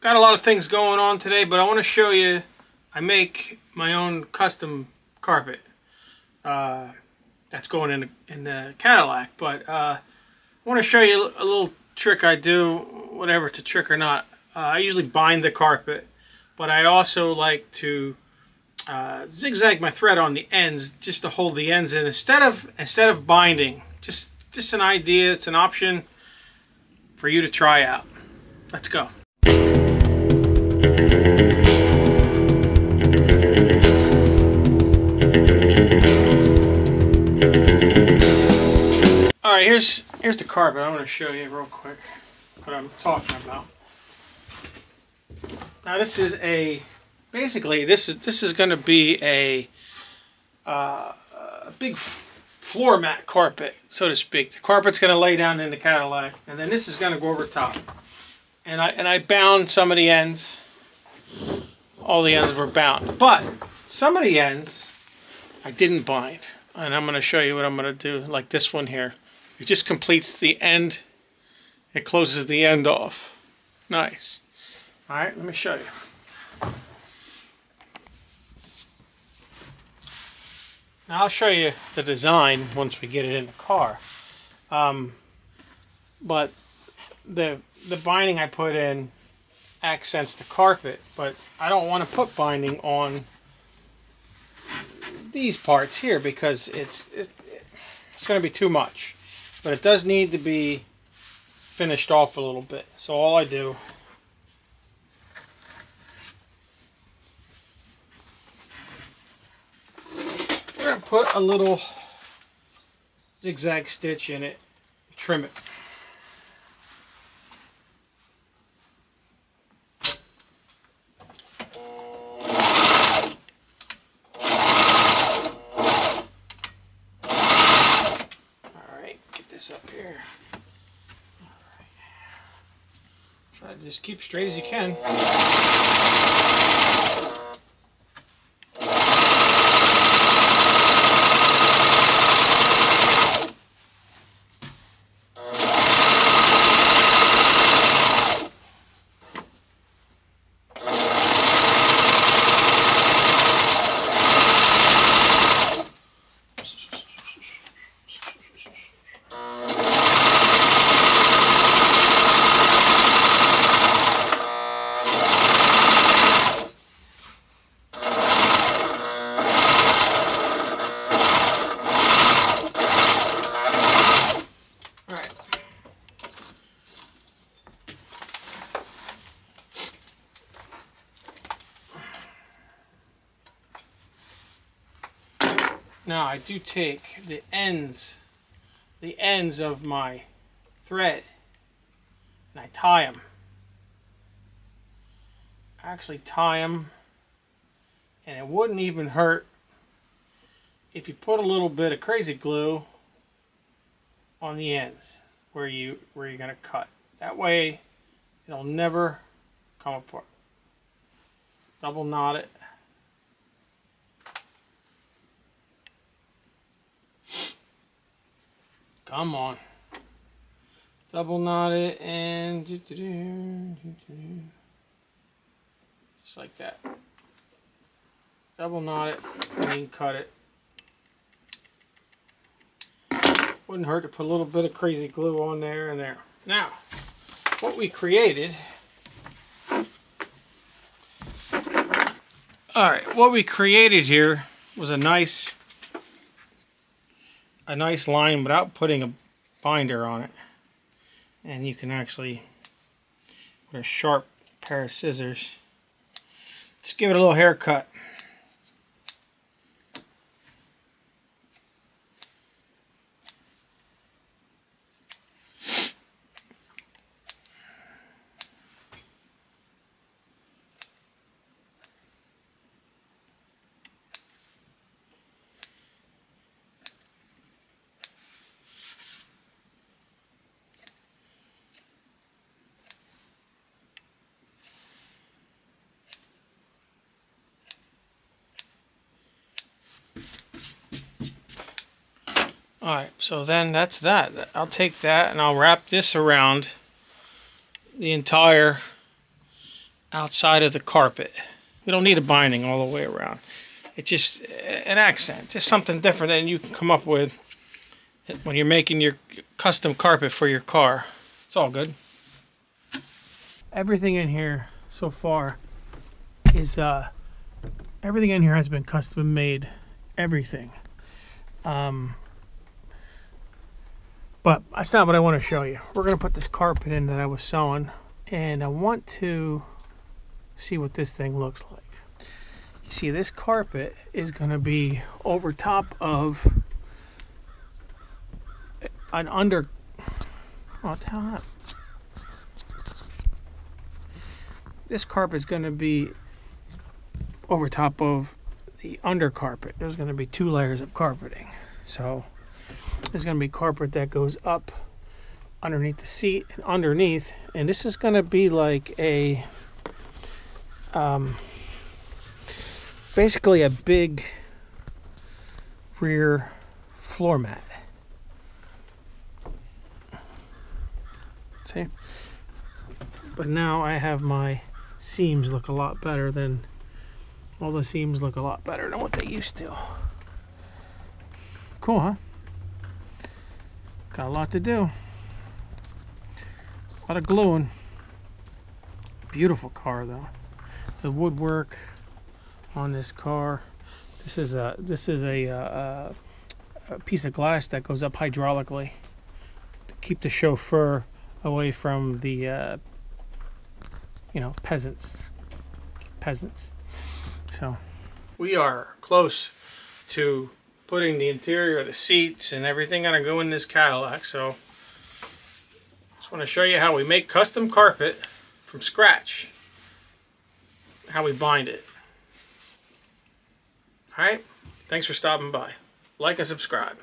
got a lot of things going on today, but I want to show you. I make my own custom carpet. Uh, that's going in the, in the Cadillac, but uh, I want to show you a little trick I do, whatever it's a trick or not. Uh, I usually bind the carpet, but I also like to uh, zigzag my thread on the ends just to hold the ends in instead of instead of binding. Just just an idea. It's an option for you to try out. Let's go. All right, here's here's the carpet. I'm going to show you real quick what I'm talking about. Now this is a basically this is this is going to be a uh, a big floor mat carpet, so to speak. The carpet's going to lay down in the Cadillac, and then this is going to go over top. And I and I bound some of the ends. All the ends were bound, but some of the ends I didn't bind. And I'm going to show you what I'm going to do, like this one here. It just completes the end. It closes the end off. Nice. All right, let me show you. Now I'll show you the design once we get it in the car. Um, but the the binding I put in accents the carpet, but I don't want to put binding on these parts here because it's it's, it's going to be too much. But it does need to be finished off a little bit. So all I do we're going to put a little zigzag stitch in it, trim it. this up here. Alright. Try to just keep straight as you can. Now I do take the ends, the ends of my thread, and I tie them. I actually tie them, and it wouldn't even hurt if you put a little bit of crazy glue on the ends where you where you're gonna cut. That way, it'll never come apart. Double knot it. Come on. Double knot it and just like that. Double knot it and then cut it. Wouldn't hurt to put a little bit of crazy glue on there and there. Now, what we created Alright, what we created here was a nice a nice line without putting a binder on it. And you can actually, with a sharp pair of scissors, just give it a little haircut. Alright, so then that's that. I'll take that and I'll wrap this around the entire outside of the carpet. We don't need a binding all the way around. It's just an accent, just something different than you can come up with when you're making your custom carpet for your car. It's all good. Everything in here so far is uh everything in here has been custom made. Everything. Um but that's not what I want to show you. We're gonna put this carpet in that I was sewing and I want to see what this thing looks like. You see this carpet is gonna be over top of an under oh that this carpet is going to be over top of the under carpet there's going to be two layers of carpeting so there's going to be carpet that goes up underneath the seat and underneath and this is going to be like a um, basically a big rear floor mat See? But now I have my seams look a lot better than all the seams look a lot better than what they used to. Cool, huh? Got a lot to do. A lot of gluing. Beautiful car though. The woodwork on this car. This is a this is a, a, uh, a piece of glass that goes up hydraulically to keep the chauffeur away from the uh, you know peasants peasants so we are close to putting the interior of the seats and everything gonna go in this Cadillac so just want to show you how we make custom carpet from scratch. How we bind it. Alright thanks for stopping by. Like and subscribe